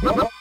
Whoa.